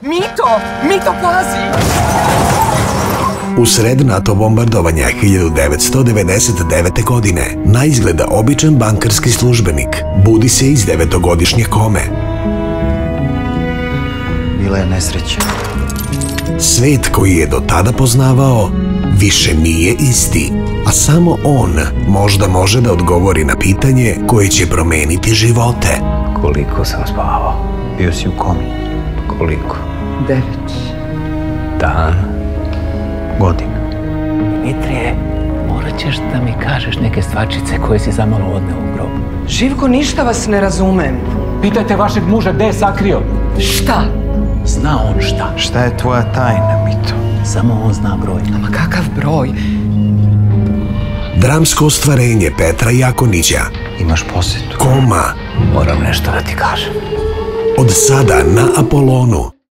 Mito! Mito, pazi! U sred NATO bombardovanja 1999. godine, na izgleda običan bankarski službenik, budi se iz devetogodišnje kome. Bila je nesreća. Svet koji je do tada poznavao više nije isti, a samo on možda može da odgovori na pitanje koje će promeniti živote. Koliko sam spavao? Bio si u komi. Koliko? Devet. Dan. Godina. Mitrije, morat ćeš da mi kažeš neke stvačice koje si zamalo odneo u grob. Živko, ništa vas ne razumem. Pitajte vašeg muža gde je sakrio. Šta? Zna on šta. Šta je tvoja tajna, Mito? Samo on zna broj. Ma kakav broj? Dramsko ostvarenje Petra Jakonića, Imaš posetu. Koma, Moram nešto da ti kažem. Od sada na Apolonu.